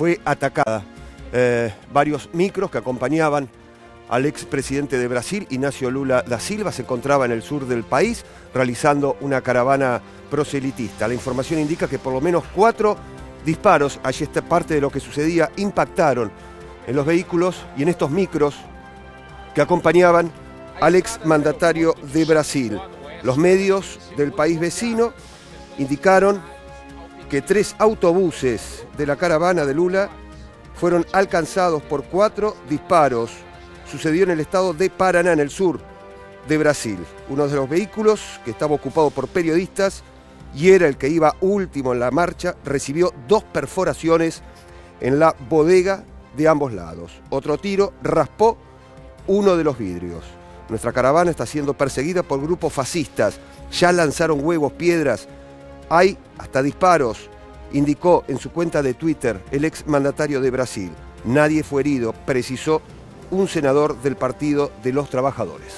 fue atacada. Eh, varios micros que acompañaban al expresidente de Brasil, Ignacio Lula da Silva, se encontraba en el sur del país realizando una caravana proselitista. La información indica que por lo menos cuatro disparos, allí está parte de lo que sucedía, impactaron en los vehículos y en estos micros que acompañaban al ex mandatario de Brasil. Los medios del país vecino indicaron que tres autobuses de la caravana de Lula fueron alcanzados por cuatro disparos. Sucedió en el estado de Paraná, en el sur de Brasil. Uno de los vehículos, que estaba ocupado por periodistas y era el que iba último en la marcha, recibió dos perforaciones en la bodega de ambos lados. Otro tiro raspó uno de los vidrios. Nuestra caravana está siendo perseguida por grupos fascistas. Ya lanzaron huevos, piedras. Hay hasta disparos, indicó en su cuenta de Twitter el ex mandatario de Brasil. Nadie fue herido, precisó un senador del Partido de los Trabajadores.